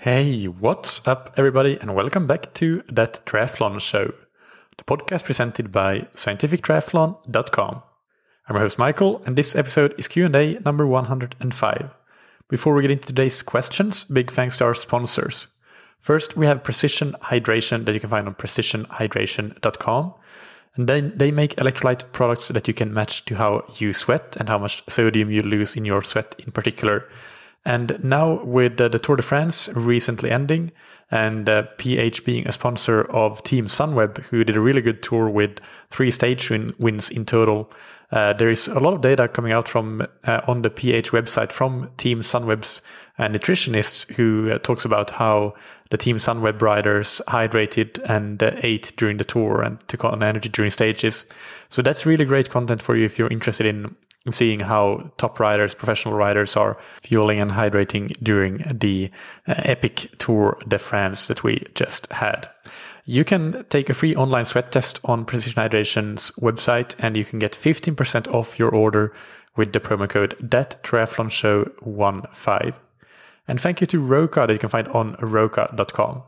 Hey, what's up, everybody, and welcome back to That Triathlon Show, the podcast presented by scientifictriathlon.com. I'm your host, Michael, and this episode is Q&A number 105. Before we get into today's questions, big thanks to our sponsors. First, we have Precision Hydration that you can find on precisionhydration.com. And then they make electrolyte products that you can match to how you sweat and how much sodium you lose in your sweat in particular. And now with uh, the Tour de France recently ending and uh, PH being a sponsor of Team Sunweb, who did a really good tour with three stage win- wins in total, uh, there is a lot of data coming out from uh, on the PH website from Team Sunweb's uh, nutritionist who uh, talks about how the Team Sunweb riders hydrated and ate during the tour and took on energy during stages. So that's really great content for you if you're interested in seeing how top riders, professional riders are fueling and hydrating during the uh, epic Tour de France that we just had. You can take a free online sweat test on Precision Hydration's website and you can get 15% off your order with the promo code that triathlon show 15. And thank you to Roka that you can find on roka.com.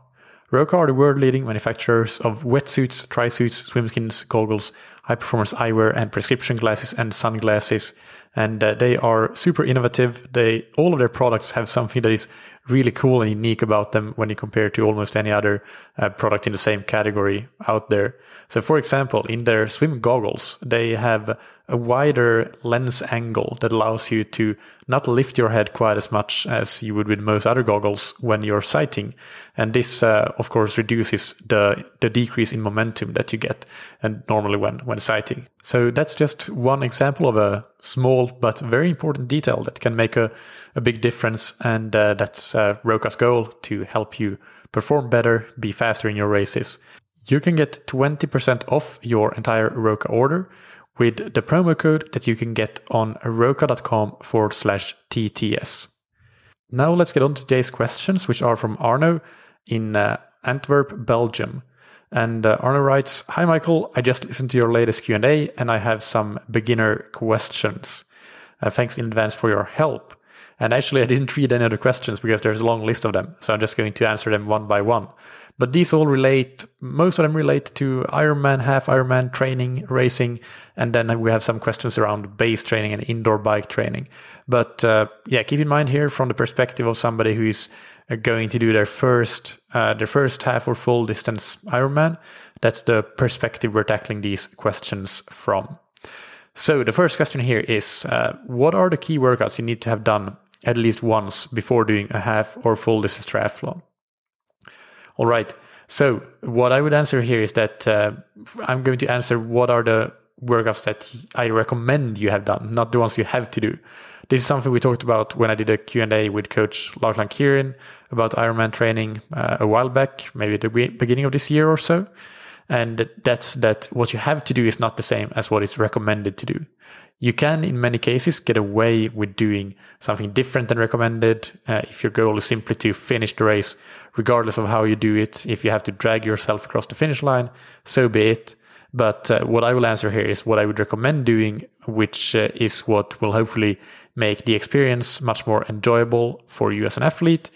Roka are the world leading manufacturers of wetsuits, tri-suits, swimskins, goggles, high performance eyewear, and prescription glasses and sunglasses. And uh, they are super innovative. They all of their products have something that is really cool and unique about them when you compare to almost any other uh, product in the same category out there. So, for example, in their swim goggles, they have a wider lens angle that allows you to not lift your head quite as much as you would with most other goggles when you're sighting. And this, uh, of course, reduces the, the decrease in momentum that you get and normally when, when sighting. So that's just one example of a small but very important detail that can make a, a big difference. And uh, that's uh, Roka's goal to help you perform better, be faster in your races. You can get 20% off your entire Roka order with the promo code that you can get on roka.com forward slash TTS. Now let's get on to today's questions, which are from Arno in uh, Antwerp, Belgium. And uh, Arno writes, Hi Michael, I just listened to your latest Q&A and I have some beginner questions. Uh, thanks in advance for your help. And actually, I didn't read any of the questions because there's a long list of them. So I'm just going to answer them one by one. But these all relate, most of them relate to Ironman, half Ironman training, racing. And then we have some questions around base training and indoor bike training. But uh, yeah, keep in mind here from the perspective of somebody who is going to do their first, uh, their first half or full distance Ironman. That's the perspective we're tackling these questions from. So the first question here is, uh, what are the key workouts you need to have done at least once before doing a half or full distance triathlon? All right. So what I would answer here is that uh, I'm going to answer what are the workouts that I recommend you have done, not the ones you have to do. This is something we talked about when I did a Q&A with coach Lachlan Kerin about Ironman training uh, a while back, maybe the beginning of this year or so. And that's that what you have to do is not the same as what is recommended to do. You can, in many cases, get away with doing something different than recommended uh, if your goal is simply to finish the race, regardless of how you do it. If you have to drag yourself across the finish line, so be it. But uh, what I will answer here is what I would recommend doing, which uh, is what will hopefully make the experience much more enjoyable for you as an athlete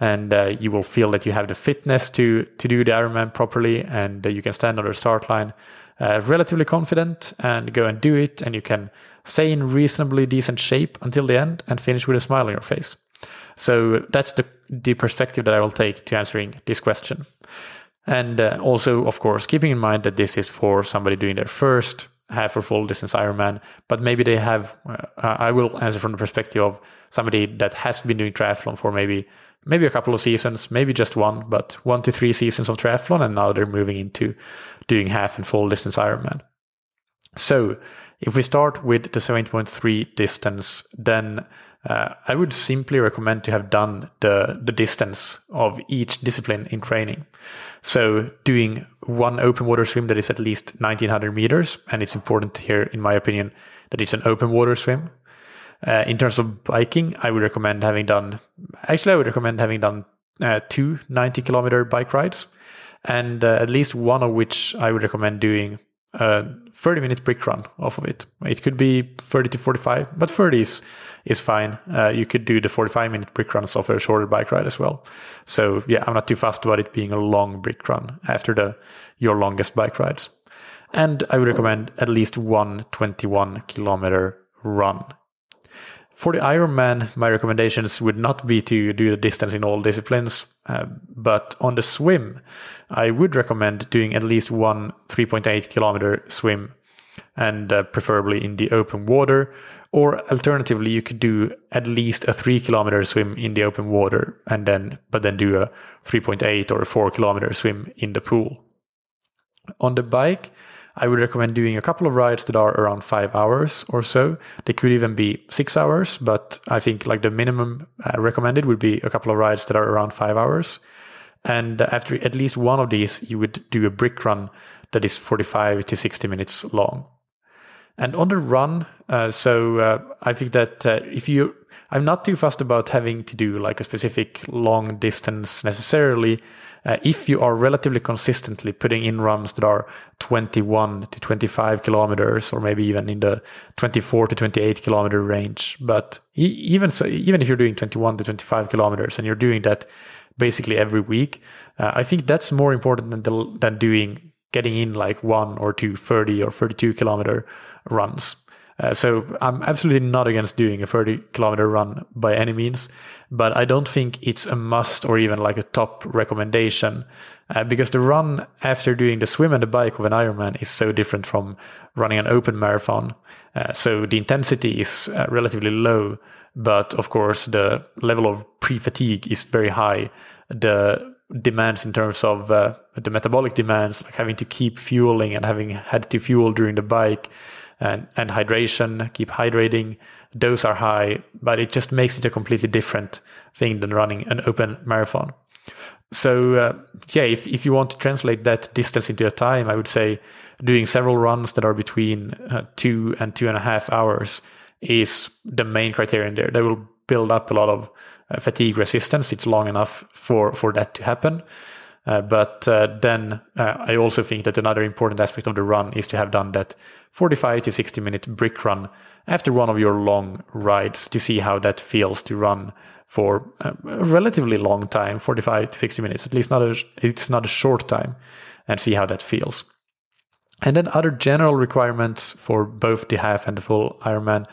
and uh, you will feel that you have the fitness to to do the Ironman properly, and you can stand on the start line uh, relatively confident and go and do it, and you can stay in reasonably decent shape until the end and finish with a smile on your face. So that's the the perspective that I will take to answering this question. And uh, also, of course, keeping in mind that this is for somebody doing their first half or full distance Ironman, but maybe they have. Uh, I will answer from the perspective of somebody that has been doing triathlon for maybe maybe a couple of seasons, maybe just one, but one to three seasons of triathlon, and now they're moving into doing half and full distance Ironman. So, if we start with the 70.3 distance, then uh, I would simply recommend to have done the, the distance of each discipline in training. So, doing one open water swim that is at least 1900 meters, and it's important here, in my opinion, that it's an open water swim uh, in terms of biking, I would recommend having done, actually, I would recommend having done uh, two 90 kilometer bike rides, and uh, at least one of which I would recommend doing a 30 minute brick run off of it. It could be 30 to 45, but 30 is, is fine. Uh, you could do the 45 minute brick runs off a shorter bike ride as well. So yeah, I'm not too fast about it being a long brick run after the your longest bike rides. And I would recommend at least one 21 kilometer run for the Ironman, my recommendations would not be to do the distance in all disciplines, uh, but on the swim, I would recommend doing at least one 3.8 kilometer swim and uh, preferably in the open water. Or alternatively, you could do at least a three kilometer swim in the open water and then, but then do a 3.8 or a four kilometer swim in the pool. On the bike, I would recommend doing a couple of rides that are around five hours or so. They could even be six hours, but I think like the minimum uh, recommended would be a couple of rides that are around five hours. And after at least one of these, you would do a brick run that is 45 to 60 minutes long. And on the run, uh, so uh, I think that uh, if you, I'm not too fussed about having to do like a specific long distance necessarily. Uh, if you are relatively consistently putting in runs that are 21 to 25 kilometers, or maybe even in the 24 to 28 kilometer range, but even so, even if you're doing 21 to 25 kilometers and you're doing that basically every week, uh, I think that's more important than the, than doing getting in like one or two 30 or 32 kilometer runs. Uh, so I'm absolutely not against doing a 30 kilometer run by any means, but I don't think it's a must or even like a top recommendation uh, because the run after doing the swim and the bike of an Ironman is so different from running an open marathon. Uh, so the intensity is uh, relatively low, but of course the level of pre-fatigue is very high. The demands in terms of uh, the metabolic demands, like having to keep fueling and having had to fuel during the bike and, and hydration, keep hydrating. Those are high, but it just makes it a completely different thing than running an open marathon. So uh, yeah, if, if you want to translate that distance into a time, I would say doing several runs that are between uh, two and two and a half hours is the main criterion there. They will build up a lot of fatigue resistance. It's long enough for for that to happen. Uh, but uh, then uh, I also think that another important aspect of the run is to have done that 45 to 60 minute brick run after one of your long rides to see how that feels to run for a relatively long time 45 to 60 minutes at least not a, it's not a short time and see how that feels and then other general requirements for both the half and the full ironman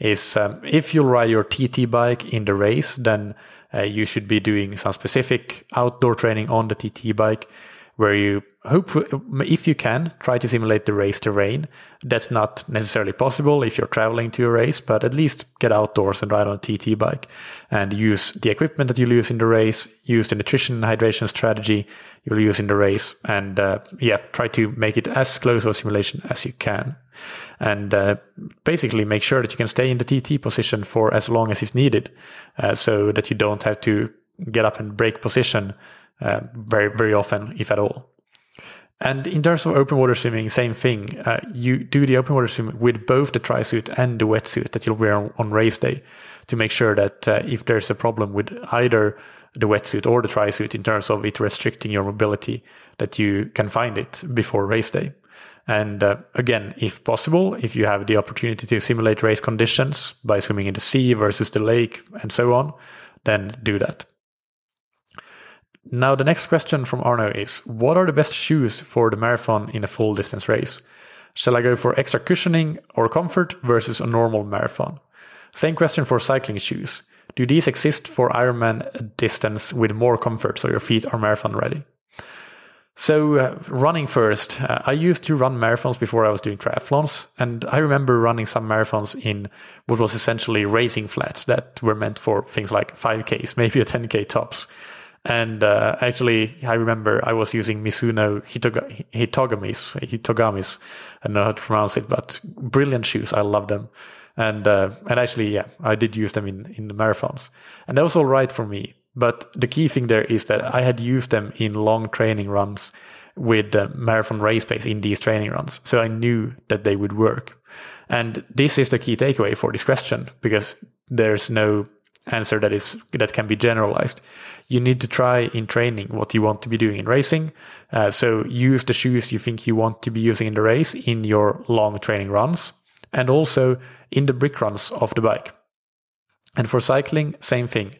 is um, if you'll ride your TT bike in the race, then uh, you should be doing some specific outdoor training on the TT bike where you hopefully, if you can, try to simulate the race terrain. That's not necessarily possible if you're traveling to a race, but at least get outdoors and ride on a TT bike and use the equipment that you'll use in the race, use the nutrition and hydration strategy you'll use in the race, and uh, yeah, try to make it as close to a simulation as you can. And uh, basically make sure that you can stay in the TT position for as long as is needed uh, so that you don't have to get up and break position uh, very very often, if at all. And in terms of open water swimming, same thing. Uh, you do the open water swim with both the tri suit and the wetsuit that you'll wear on, on race day to make sure that uh, if there's a problem with either the wetsuit or the tri suit in terms of it restricting your mobility, that you can find it before race day. And uh, again, if possible, if you have the opportunity to simulate race conditions by swimming in the sea versus the lake and so on, then do that. Now, the next question from Arno is What are the best shoes for the marathon in a full distance race? Shall I go for extra cushioning or comfort versus a normal marathon? Same question for cycling shoes. Do these exist for Ironman distance with more comfort so your feet are marathon ready? So, uh, running first, uh, I used to run marathons before I was doing triathlons, and I remember running some marathons in what was essentially racing flats that were meant for things like 5Ks, maybe a 10K tops. And uh, actually, I remember I was using Mizuno Hitoga- Hitogamis, Hitogamis, I don't know how to pronounce it, but brilliant shoes. I love them. And uh, and actually, yeah, I did use them in, in the marathons. And that was all right for me. But the key thing there is that I had used them in long training runs with the marathon race pace in these training runs. So I knew that they would work. And this is the key takeaway for this question because there's no answer that is that can be generalized. You need to try in training what you want to be doing in racing. Uh, so use the shoes you think you want to be using in the race in your long training runs, and also in the brick runs of the bike. And for cycling, same thing.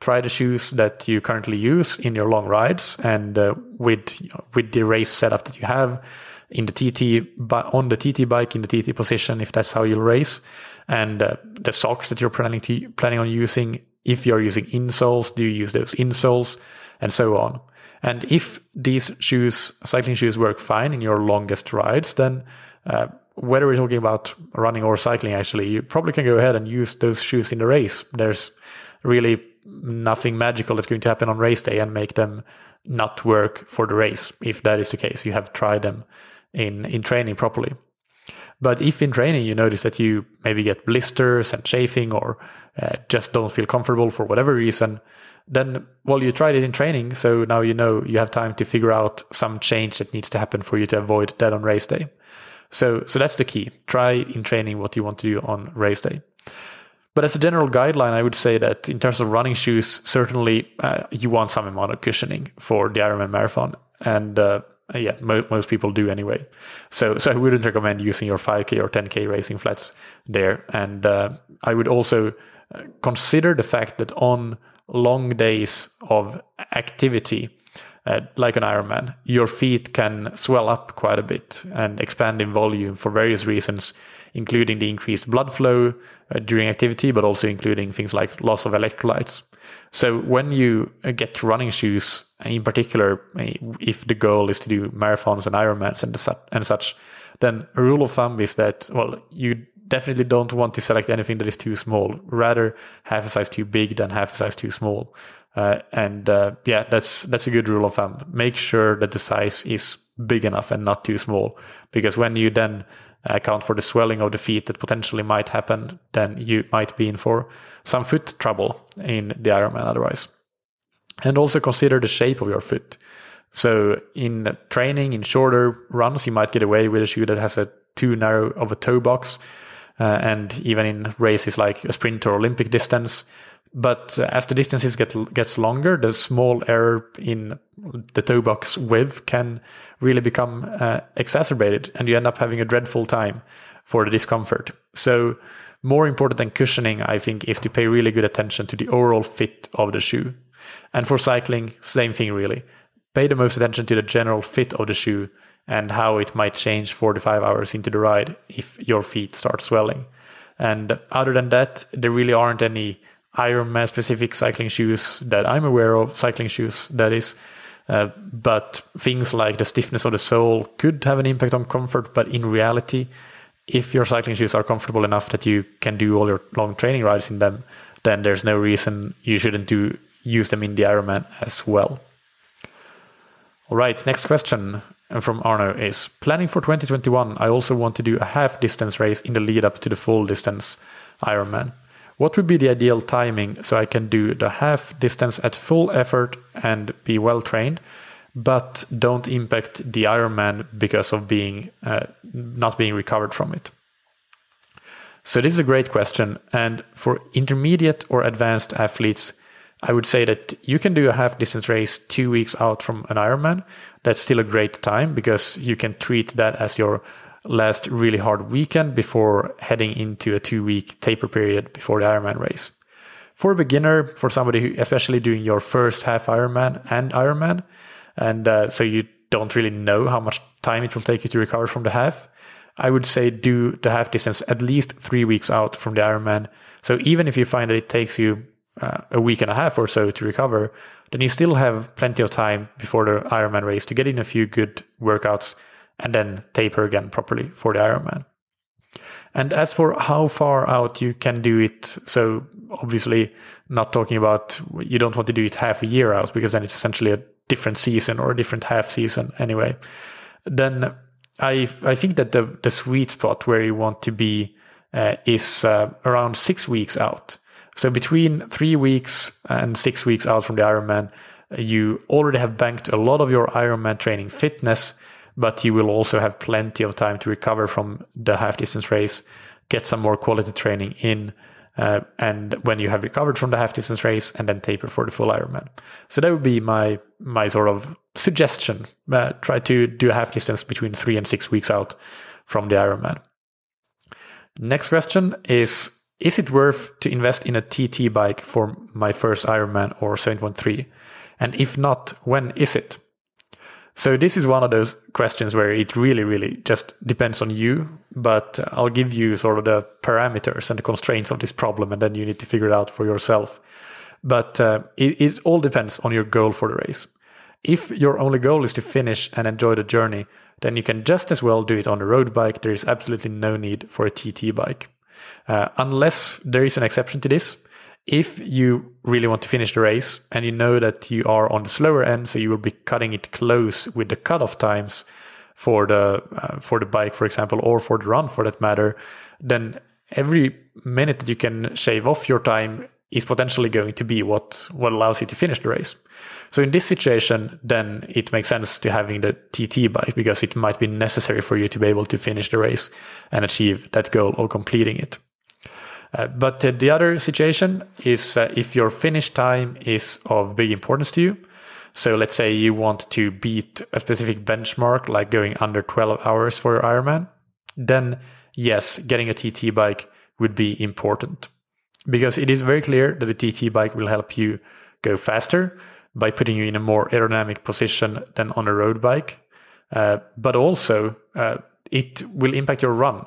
Try the shoes that you currently use in your long rides, and uh, with with the race setup that you have in the TT on the TT bike in the TT position, if that's how you'll race, and uh, the socks that you're planning to planning on using. If you're using insoles, do you use those insoles, and so on. And if these shoes, cycling shoes, work fine in your longest rides, then uh, whether we're talking about running or cycling, actually, you probably can go ahead and use those shoes in the race. There's really nothing magical that's going to happen on race day and make them not work for the race. If that is the case, you have tried them in, in training properly. But if in training you notice that you maybe get blisters and chafing or uh, just don't feel comfortable for whatever reason, then, well, you tried it in training. So now you know you have time to figure out some change that needs to happen for you to avoid that on race day. So, so that's the key. Try in training what you want to do on race day. But as a general guideline, I would say that in terms of running shoes, certainly uh, you want some amount of cushioning for the Ironman marathon, and uh, yeah, mo- most people do anyway. So, so I wouldn't recommend using your 5k or 10k racing flats there. And uh, I would also uh, consider the fact that on long days of activity, uh, like an Ironman, your feet can swell up quite a bit and expand in volume for various reasons, including the increased blood flow uh, during activity, but also including things like loss of electrolytes. So when you uh, get running shoes, in particular, uh, if the goal is to do marathons and Ironmans and, and such, then a rule of thumb is that, well, you definitely don't want to select anything that is too small. Rather, half a size too big than half a size too small. Uh, and uh, yeah, that's that's a good rule of thumb. Make sure that the size is big enough and not too small, because when you then account for the swelling of the feet that potentially might happen, then you might be in for some foot trouble in the Ironman otherwise. And also consider the shape of your foot. So in training, in shorter runs, you might get away with a shoe that has a too narrow of a toe box. Uh, and even in races like a sprint or Olympic distance, but uh, as the distances get gets longer, the small error in the toe box width can really become uh, exacerbated, and you end up having a dreadful time for the discomfort. So, more important than cushioning, I think, is to pay really good attention to the overall fit of the shoe. And for cycling, same thing really. Pay the most attention to the general fit of the shoe and how it might change four to five hours into the ride if your feet start swelling. And other than that, there really aren't any Ironman specific cycling shoes that I'm aware of, cycling shoes that is. Uh, but things like the stiffness of the sole could have an impact on comfort. But in reality, if your cycling shoes are comfortable enough that you can do all your long training rides in them, then there's no reason you shouldn't do use them in the Ironman as well. All right, next question from Arno is planning for 2021. I also want to do a half distance race in the lead up to the full distance Ironman. What would be the ideal timing so I can do the half distance at full effort and be well trained, but don't impact the Ironman because of being uh, not being recovered from it? So this is a great question, and for intermediate or advanced athletes, I would say that you can do a half distance race two weeks out from an Ironman. That's still a great time because you can treat that as your last really hard weekend before heading into a two week taper period before the Ironman race. For a beginner, for somebody who, especially doing your first half Ironman and Ironman, and uh, so you don't really know how much time it will take you to recover from the half, I would say do the half distance at least three weeks out from the Ironman. So even if you find that it takes you uh, a week and a half or so to recover, then you still have plenty of time before the Ironman race to get in a few good workouts and then taper again properly for the Ironman. And as for how far out you can do it, so obviously not talking about you don't want to do it half a year out because then it's essentially a different season or a different half season anyway. Then I I think that the the sweet spot where you want to be uh, is uh, around six weeks out. So between three weeks and six weeks out from the Ironman, you already have banked a lot of your Ironman training fitness but you will also have plenty of time to recover from the half distance race, get some more quality training in, uh, and when you have recovered from the half distance race, and then taper for the full Ironman. So that would be my my sort of suggestion. Uh, try to do a half distance between three and six weeks out from the Ironman. Next question is Is it worth to invest in a TT bike for my first Ironman or 70.3? And if not, when is it? So this is one of those questions where it really, really just depends on you. But I'll give you sort of the parameters and the constraints of this problem, and then you need to figure it out for yourself. But uh, it, it all depends on your goal for the race. If your only goal is to finish and enjoy the journey, then you can just as well do it on a road bike. There is absolutely no need for a TT bike. Uh, unless there is an exception to this, if you really want to finish the race and you know that you are on the slower end, so you will be cutting it close with the cutoff times for the uh, for the bike, for example, or for the run, for that matter, then every minute that you can shave off your time is potentially going to be what what allows you to finish the race. So in this situation, then it makes sense to having the TT bike because it might be necessary for you to be able to finish the race and achieve that goal of completing it. Uh, but the other situation is uh, if your finish time is of big importance to you. So let's say you want to beat a specific benchmark, like going under 12 hours for your Ironman, then yes, getting a TT bike would be important because it is very clear that a TT bike will help you go faster by putting you in a more aerodynamic position than on a road bike. Uh, but also, uh, it will impact your run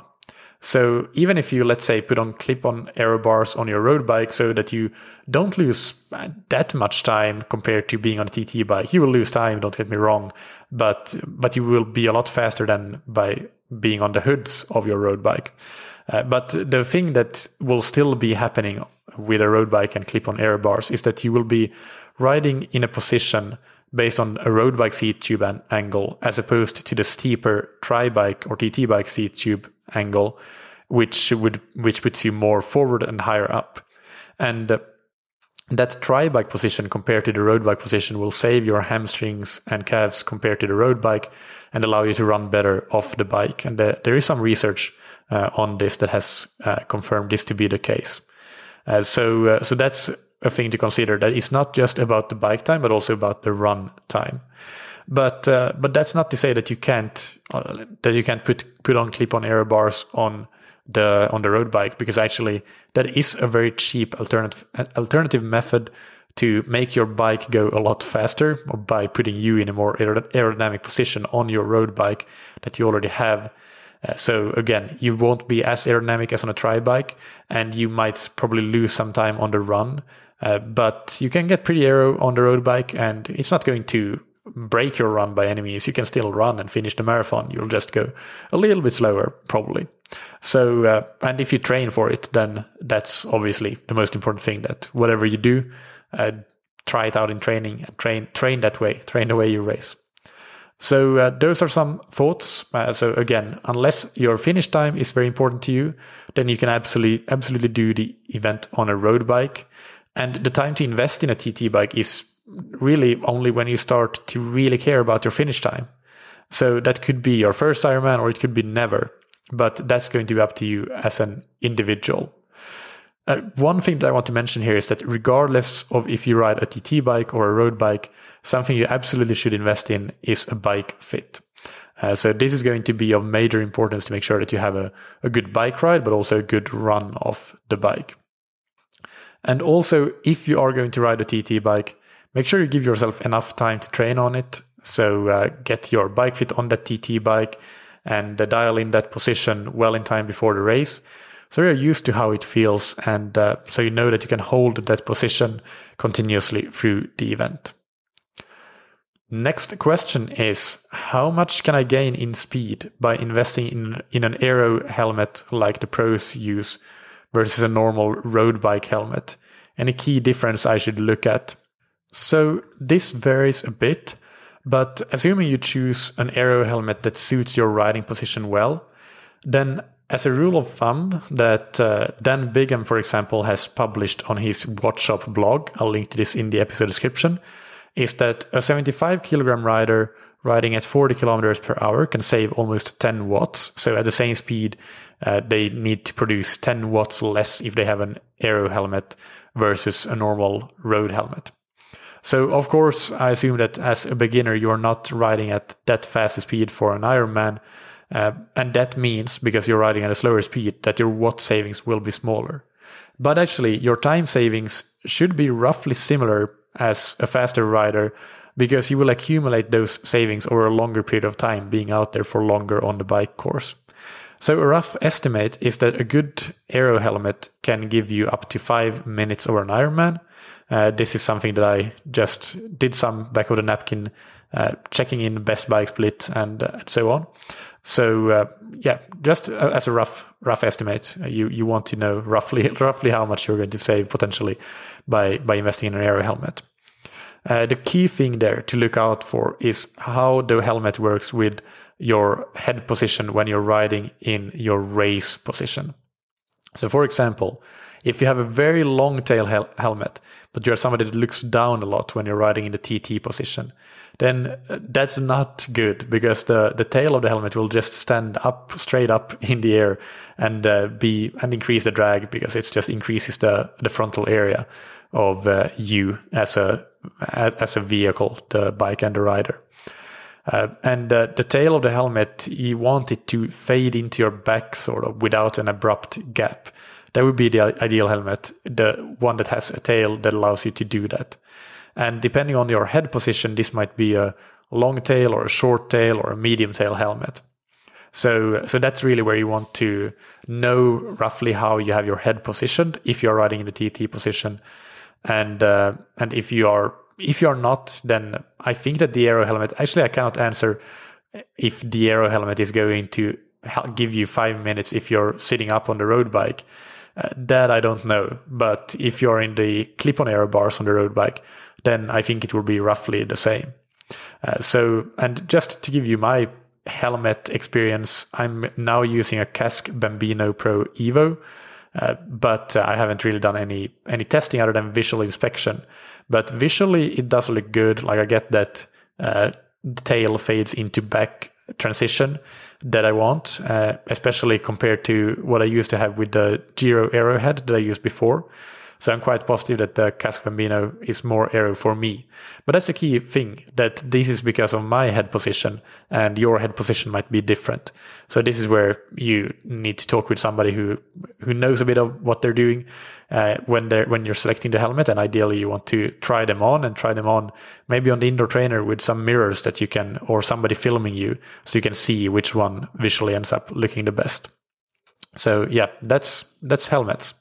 so even if you, let's say, put on clip-on aero bars on your road bike so that you don't lose that much time compared to being on a TT bike, you will lose time, don't get me wrong, but, but you will be a lot faster than by being on the hoods of your road bike. Uh, but the thing that will still be happening with a road bike and clip-on aero bars is that you will be riding in a position based on a road bike seat tube angle as opposed to the steeper tri bike or TT bike seat tube angle, which would which puts you more forward and higher up. And uh, that tri bike position compared to the road bike position will save your hamstrings and calves compared to the road bike and allow you to run better off the bike. And uh, there is some research uh, on this that has uh, confirmed this to be the case. Uh, so, uh, so that's a thing to consider. That it's not just about the bike time, but also about the run time. But uh, but that's not to say that you can't uh, that you can't put put on clip on aero bars on the on the road bike because actually that is a very cheap alternative alternative method to make your bike go a lot faster by putting you in a more aerodynamic position on your road bike that you already have. Uh, so again, you won't be as aerodynamic as on a tri bike, and you might probably lose some time on the run. Uh, but you can get pretty aero on the road bike, and it's not going to break your run by means. You can still run and finish the marathon. You'll just go a little bit slower, probably. So, uh, and if you train for it, then that's obviously the most important thing. That whatever you do, uh, try it out in training and train train that way. Train the way you race. So uh, those are some thoughts. Uh, so again, unless your finish time is very important to you, then you can absolutely absolutely do the event on a road bike. And the time to invest in a TT bike is really only when you start to really care about your finish time. So that could be your first Ironman or it could be never, but that's going to be up to you as an individual. Uh, one thing that I want to mention here is that regardless of if you ride a TT bike or a road bike, something you absolutely should invest in is a bike fit. Uh, so this is going to be of major importance to make sure that you have a, a good bike ride, but also a good run of the bike. And also, if you are going to ride a TT bike, make sure you give yourself enough time to train on it. So uh, get your bike fit on that TT bike and uh, dial in that position well in time before the race. So you're used to how it feels, and uh, so you know that you can hold that position continuously through the event. Next question is How much can I gain in speed by investing in, in an aero helmet like the pros use versus a normal road bike helmet? Any key difference I should look at? So this varies a bit, but assuming you choose an aero helmet that suits your riding position well, then as a rule of thumb that uh, Dan Bigham, for example, has published on his Watt Shop blog, I'll link to this in the episode description, is that a 75 kilogram rider riding at 40 kilometers per hour can save almost 10 watts. So at the same speed, uh, they need to produce 10 watts less if they have an aero helmet versus a normal road helmet. So of course, I assume that as a beginner, you are not riding at that fast speed for an Ironman. Uh, and that means, because you're riding at a slower speed, that your watt savings will be smaller. But actually, your time savings should be roughly similar as a faster rider because you will accumulate those savings over a longer period of time being out there for longer on the bike course. So a rough estimate is that a good aero helmet can give you up to five minutes over an Ironman. Uh, this is something that I just did some back of the napkin, uh, checking in best bike split and, uh, and so on. So uh, yeah, just uh, as a rough rough estimate, uh, you you want to know roughly roughly how much you're going to save potentially by by investing in an aero helmet. The key thing there to look out for is how the helmet works with your head position when you're riding in your race position. So, for example, if you have a very long tail hel- helmet, but you're somebody that looks down a lot when you're riding in the TT position, then uh, that's not good because the, the tail of the helmet will just stand up straight up in the air and uh, be and increase the drag because it just increases the, the frontal area of uh, you as a as, as, a vehicle, the bike and the rider. Uh, and uh, the tail of the helmet, you want it to fade into your back sort of without an abrupt gap. That would be the ideal helmet, the one that has a tail that allows you to do that. And depending on your head position, this might be a long tail or a short tail or a medium tail helmet. So, so that's really where you want to know roughly how you have your head positioned if you're riding in the TT position, and uh, and if you are if you are not, then I think that the aero helmet. Actually, I cannot answer if the aero helmet is going to give you five minutes if you're sitting up on the road bike. Uh, that I don't know. But if you're in the clip-on aero bars on the road bike, then I think it will be roughly the same. Uh, so, and just to give you my helmet experience, I'm now using a Kask Bambino Pro Evo. Uh, but uh, I haven't really done any any testing other than visual inspection. But visually, it does look good. Like I get that uh, tail fades into back transition that I want, uh, especially compared to what I used to have with the Giro Aerohead that I used before. So I'm quite positive that the Kask Bambino is more aero for me. But that's the key thing that this is because of my head position and your head position might be different. So this is where you need to talk with somebody who, who knows a bit of what they're doing uh, when they're, when you're selecting the helmet. And ideally you want to try them on and try them on maybe on the indoor trainer with some mirrors that you can, or somebody filming you so you can see which one visually ends up looking the best. So yeah, that's, that's helmets.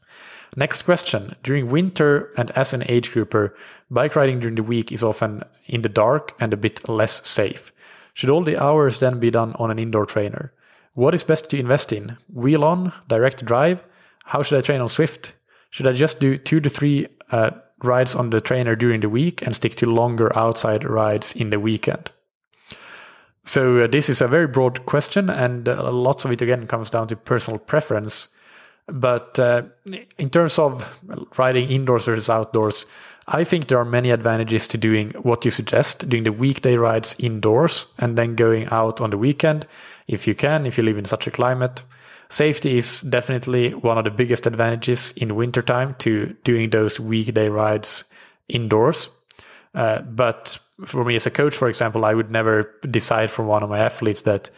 Next question. During winter and as an age grouper, bike riding during the week is often in the dark and a bit less safe. Should all the hours then be done on an indoor trainer? What is best to invest in? Wheel on, direct drive? How should I train on Zwift? Should I just do two to three uh, rides on the trainer during the week and stick to longer outside rides in the weekend? So, uh, this is a very broad question, and uh, lots of it again comes down to personal preference. But uh, in terms of riding indoors versus outdoors, I think there are many advantages to doing what you suggest, doing the weekday rides indoors and then going out on the weekend if you can, if you live in such a climate. Safety is definitely one of the biggest advantages in wintertime to doing those weekday rides indoors. Uh, but for me as a coach, for example, I would never decide for one of my athletes that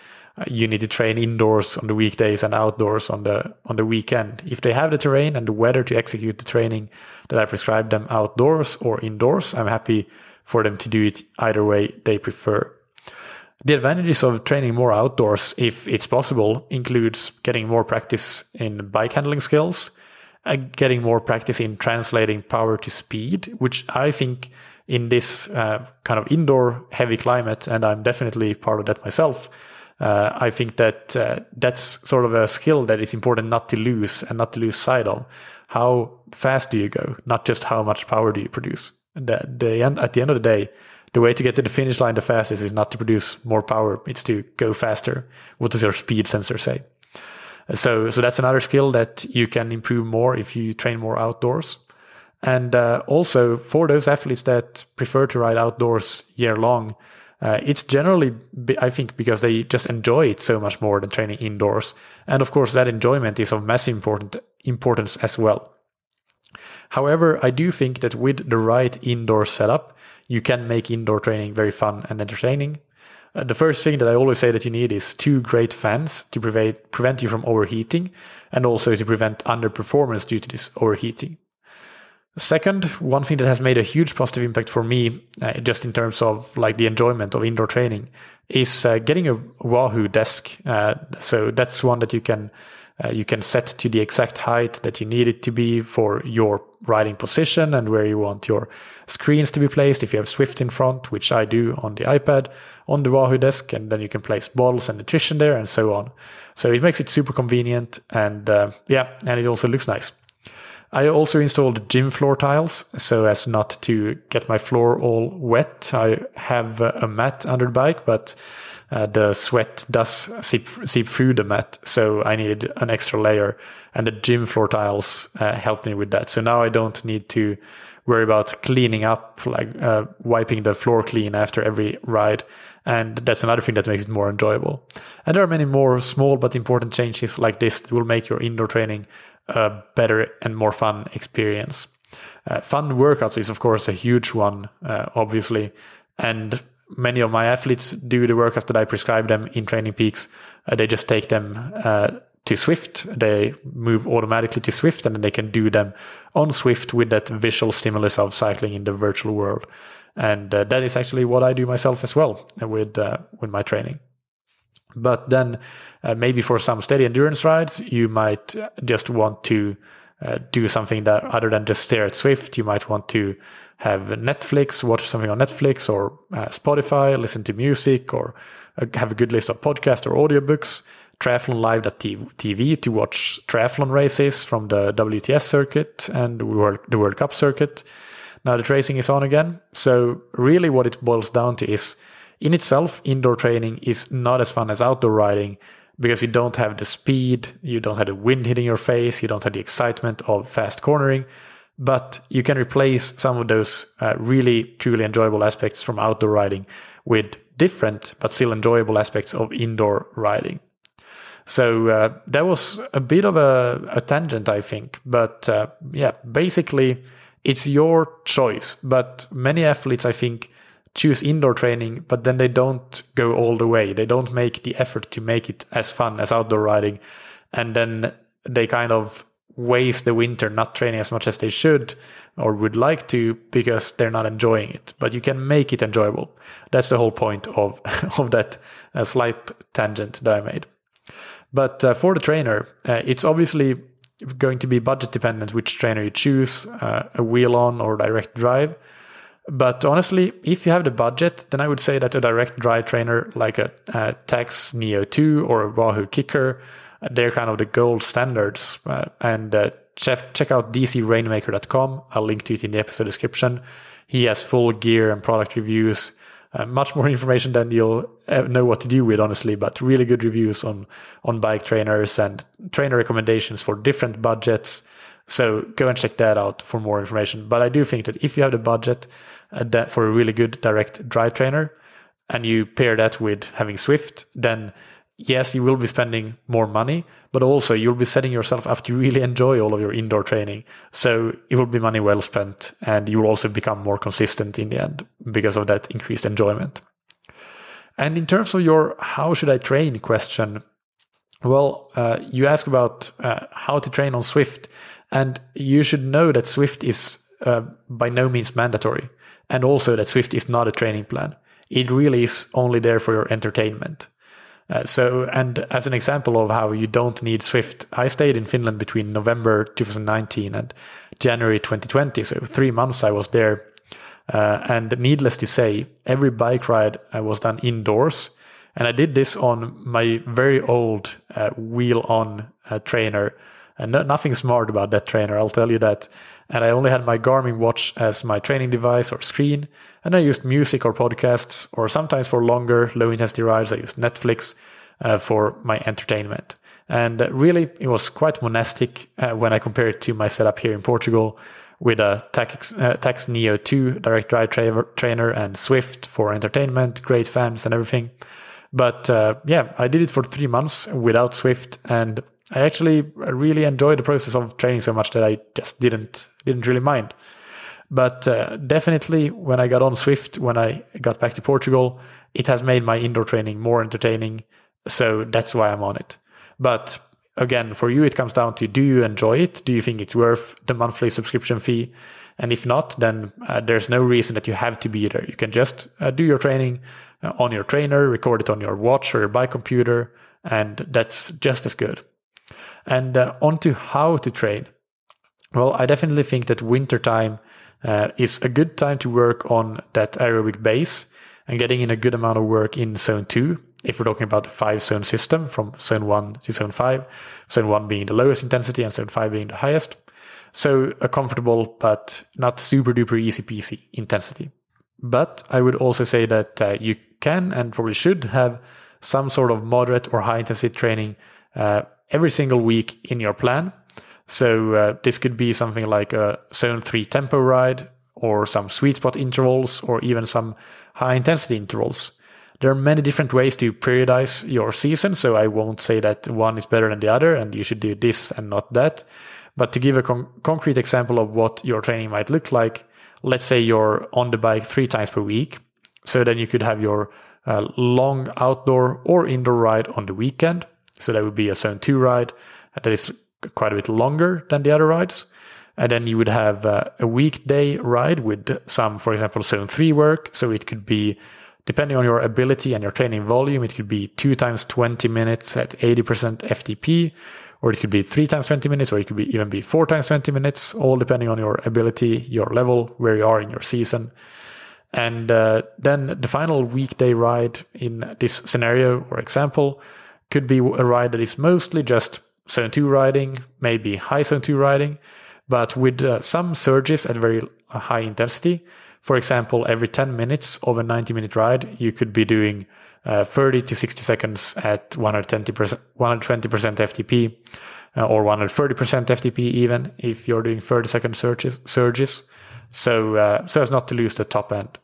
you need to train indoors on the weekdays and outdoors on the on the weekend. If they have the terrain and the weather to execute the training that I prescribe them outdoors or indoors, I'm happy for them to do it either way they prefer. The advantages of training more outdoors, if it's possible, includes getting more practice in bike handling skills, uh, getting more practice in translating power to speed, which I think in this uh, kind of indoor heavy climate, and I'm definitely part of that myself, uh, I think that uh, that's sort of a skill that is important not to lose and not to lose sight of. How fast do you go? Not just how much power do you produce. The, the end, at the end of the day, the way to get to the finish line the fastest is not to produce more power; it's to go faster. What does your speed sensor say? So, so that's another skill that you can improve more if you train more outdoors. And uh, also for those athletes that prefer to ride outdoors year long, uh, it's generally, I think, because they just enjoy it so much more than training indoors. And of course, that enjoyment is of massive important, importance as well. However, I do think that with the right indoor setup, you can make indoor training very fun and entertaining. Uh, the first thing that I always say that you need is two great fans to prevent, prevent you from overheating and also to prevent underperformance due to this overheating. Second, one thing that has made a huge positive impact for me, uh, just in terms of like the enjoyment of indoor training, is uh, getting a Wahoo desk. Uh, so that's one that you can uh, you can set to the exact height that you need it to be for your riding position and where you want your screens to be placed. If you have Zwift in front, which I do on the iPad, on the Wahoo desk, and then you can place bottles and nutrition there and so on. So it makes it super convenient and uh, yeah, and it also looks nice. I also installed gym floor tiles so as not to get my floor all wet. I have a mat under the bike, but uh, the sweat does seep, seep through the mat. So I needed an extra layer and the gym floor tiles uh, helped me with that. So now I don't need to worry about cleaning up, like uh, wiping the floor clean after every ride. And that's another thing that makes it more enjoyable. And there are many more small but important changes like this that will make your indoor training a better and more fun experience. Uh, fun workouts is, of course, a huge one, uh, obviously. And many of my athletes do the workouts that I prescribe them in Training Peaks. Uh, they just take them uh, to Zwift. They move automatically to Zwift and then they can do them on Zwift with that visual stimulus of cycling in the virtual world. And uh, that is actually what I do myself as well with, uh, with my training. But then uh, maybe for some steady endurance rides, you might just want to uh, do something that other than just stare at Zwift. You might want to have Netflix, watch something on Netflix or uh, Spotify, listen to music, or uh, have a good list of podcasts or audiobooks. TriathlonLive.tv to watch triathlon races from the WTS circuit and the World, the World Cup circuit. Now the tracing is on again. So really what it boils down to is in itself, indoor training is not as fun as outdoor riding because you don't have the speed, you don't have the wind hitting your face, you don't have the excitement of fast cornering, but you can replace some of those uh, really truly enjoyable aspects from outdoor riding with different but still enjoyable aspects of indoor riding. So uh, that was a bit of a, a tangent, I think. But uh, yeah, basically, it's your choice. But many athletes, I think, choose indoor training, but then they don't go all the way. They don't make the effort to make it as fun as outdoor riding. And then they kind of waste the winter not training as much as they should or would like to because they're not enjoying it. But you can make it enjoyable. That's the whole point of, of that uh, slight tangent that I made. But uh, for the trainer, uh, it's obviously going to be budget dependent which trainer you choose, uh, a wheel on or direct drive. But honestly, if you have the budget, then I would say that a direct drive trainer like a, a Neo 2 or a Wahoo Kickr, uh, they're kind of the gold standards. Uh, and uh, check, check out dcrainmaker.com. I'll link to it in the episode description. He has full gear and product reviews, uh, much more information than you'll know what to do with, honestly, but really good reviews on, on bike trainers and trainer recommendations for different budgets. So go and check that out for more information. But I do think that if you have the budget, uh, for a really good direct drive trainer and you pair that with having Zwift, then yes, you will be spending more money, but also you'll be setting yourself up to really enjoy all of your indoor training. So it will be money well spent and you will also become more consistent in the end because of that increased enjoyment. And in terms of your how should I train question, well, uh, you ask about uh, how to train on Zwift, and you should know that Zwift is uh, by no means mandatory and also that Zwift is not a training plan. It really is only there for your entertainment. Uh, so, and as an example of how you don't need Zwift, I stayed in Finland between November 2019 and January 2020. So, three months I was there. Uh, and needless to say, every bike ride I was done indoors. And I did this on my very old uh, wheel on uh, trainer. And no, nothing smart about that trainer, I'll tell you that and I only had my Garmin watch as my training device or screen, and I used music or podcasts, or sometimes for longer, low intensity rides, I used Netflix uh, for my entertainment. And uh, really, it was quite monastic uh, when I compare it to my setup here in Portugal, with a Tacx, uh, Neo 2 direct drive tra- trainer and Zwift for entertainment, great fans and everything. But uh, yeah, I did it for three months without Zwift and I actually really enjoyed the process of training so much that I just didn't didn't really mind. But uh, definitely, when I got on Zwift, when I got back to Portugal, it has made my indoor training more entertaining. So that's why I'm on it. But again, for you, it comes down to do you enjoy it? Do you think it's worth the monthly subscription fee? And if not, then uh, there's no reason that you have to be there. You can just uh, do your training uh, on your trainer, record it on your watch or your bike computer, and that's just as good. And uh, on to how to train. Well, I definitely think that winter time uh, is a good time to work on that aerobic base and getting in a good amount of work in zone two. If we're talking about the five zone system from zone one to zone five, zone one being the lowest intensity and zone five being the highest. So a comfortable but not super duper easy peasy intensity. But I would also say that uh, you can and probably should have some sort of moderate or high intensity training uh, every single week in your plan. So uh, this could be something like a zone three tempo ride or some sweet spot intervals or even some high intensity intervals. There are many different ways to periodize your season, so I won't say that one is better than the other and you should do this and not that. But to give a con- concrete example of what your training might look like, let's say you're on the bike three times per week. So then you could have your uh, long outdoor or indoor ride on the weekend. So that would be a zone two ride that is quite a bit longer than the other rides. And then you would have uh, a weekday ride with some, for example, zone three work. So it could be, depending on your ability and your training volume, it could be two times 20 minutes at 80% FTP, or it could be three times 20 minutes, or it could be even be four times 20 minutes, all depending on your ability, your level, where you are in your season. And uh, then the final weekday ride in this scenario or example could be a ride that is mostly just zone 2 riding, maybe high zone 2 riding, but with uh, some surges at very high intensity. For example, every 10 minutes of a 90 minute ride, you could be doing uh, 30 to 60 seconds at 120%, 120% FTP uh, or 130% FTP even if you're doing 30 second surges. surges. So, uh, so as not to lose the top end.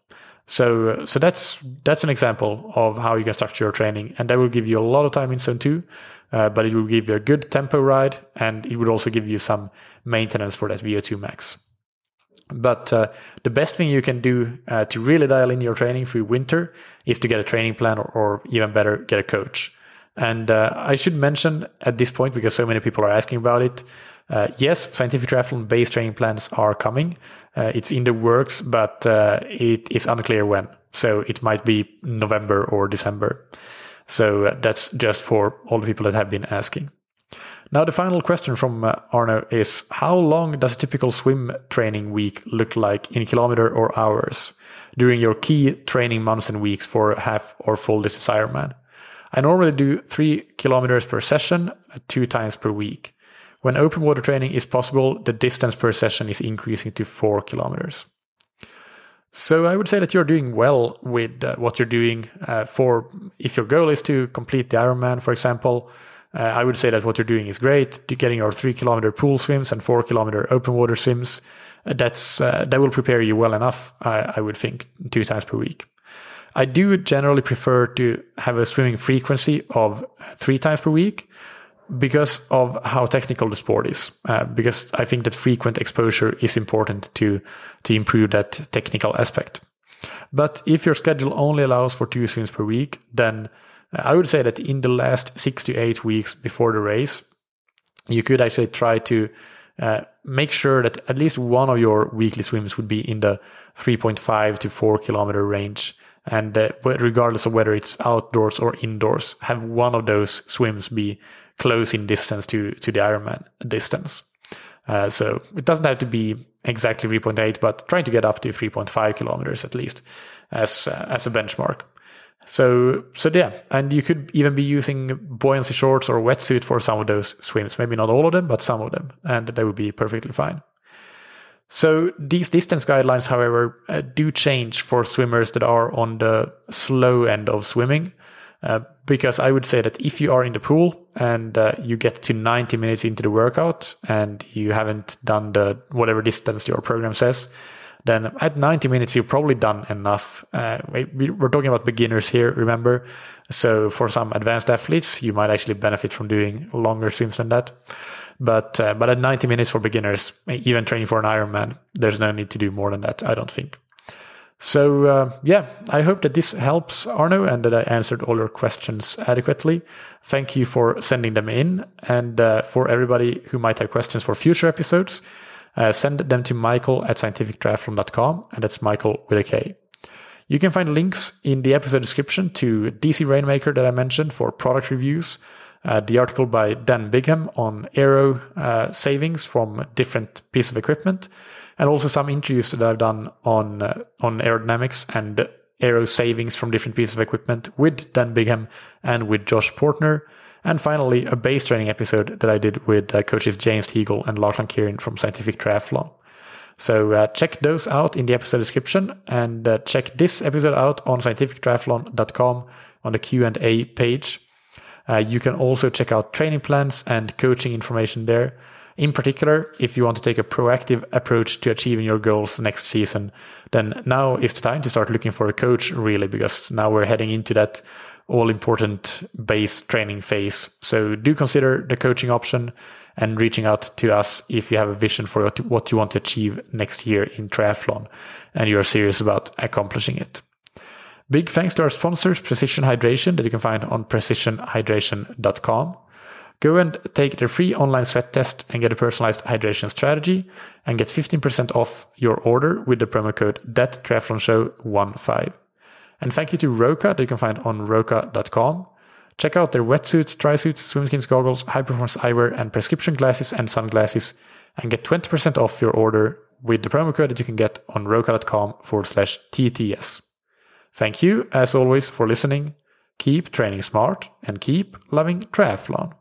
So, so that's that's an example of how you can structure your training, and that will give you a lot of time in zone two, uh, but it will give you a good tempo ride, and it would also give you some maintenance for that VO2 max. But uh, the best thing you can do uh, to really dial in your training through winter is to get a training plan, or, or even better, get a coach. And uh, I should mention at this point, because so many people are asking about it, uh, yes, scientific triathlon based training plans are coming. Uh, it's in the works, but uh, it is unclear when. So it might be November or December. So uh, that's just for all the people that have been asking. Now, the final question from uh, Arno is How long does a typical swim training week look like in kilometer or hours during your key training months and weeks for half or full distance Ironman? I normally do three kilometers per session, two times per week. When open water training is possible, the distance per session is increasing to four kilometers. So I would say that you're doing well with uh, what you're doing. Uh, for if your goal is to complete the Ironman, for example, uh, I would say that what you're doing is great. Getting your three kilometer pool swims and four kilometer open water swims, uh, that's uh, that will prepare you well enough. I, I would think two times per week. I do generally prefer to have a swimming frequency of three times per week because of how technical the sport is. Uh, because I think that frequent exposure is important to to improve that technical aspect. But if your schedule only allows for two swims per week, then uh, I would say that in the last six to eight weeks before the race, you could actually try to uh, make sure that at least one of your weekly swims would be in the 3.5 to 4 kilometer range. And uh, regardless of whether it's outdoors or indoors, have one of those swims be close in distance to to the Ironman distance. Uh, so it doesn't have to be exactly 3.8, but trying to get up to 3.5 kilometers at least as uh, as a benchmark. So so yeah, and you could even be using buoyancy shorts or wetsuit for some of those swims. Maybe not all of them, but some of them, and that would be perfectly fine. So these distance guidelines, however, uh, do change for swimmers that are on the slow end of swimming. Uh, because I would say that if you are in the pool and uh, you get to 90 minutes into the workout and you haven't done the whatever distance your program says, then at 90 minutes you've probably done enough. Uh, we're talking about beginners here, remember? So for some advanced athletes, you might actually benefit from doing longer swims than that. But uh, but at 90 minutes for beginners, even training for an Ironman, there's no need to do more than that. I don't think. So uh, yeah, I hope that this helps Arno and that I answered all your questions adequately. Thank you for sending them in, and uh, for everybody who might have questions for future episodes, uh, send them to Mikael at scientifictriathlon.com, and that's Mikael with a K. You can find links in the episode description to DC Rainmaker that I mentioned for product reviews, uh, the article by Dan Bigham on aero uh, savings from different pieces of equipment, and also some interviews that I've done on uh, on aerodynamics and aero savings from different pieces of equipment with Dan Bigham and with Josh Poertner. And finally, a base training episode that I did with uh, coaches James Teagle and Lachlan Kerin from Scientific Triathlon. So uh, check those out in the episode description and uh, check this episode out on scientifictriathlon.com on the Q&A page. Uh, you can also check out training plans and coaching information there. In particular, if you want to take a proactive approach to achieving your goals next season, then now is the time to start looking for a coach, really, because now we're heading into that all important base training phase. So do consider the coaching option and reaching out to us if you have a vision for what you want to achieve next year in triathlon and you're serious about accomplishing it. Big thanks to our sponsors, Precision Hydration, that you can find on precisionhydration.com. Go and take the free online sweat test and get a personalized hydration strategy and get 15% off your order with the promo code THATTRIATHLONSHOW15. And thank you to Roka that you can find on roka.com. Check out their wetsuits, dry suits, swimskins, goggles, high performance eyewear, and prescription glasses and sunglasses and get 20% off your order with the promo code that you can get on roka.com forward slash TTS. Thank you, as always, for listening. Keep training smart and keep loving triathlon.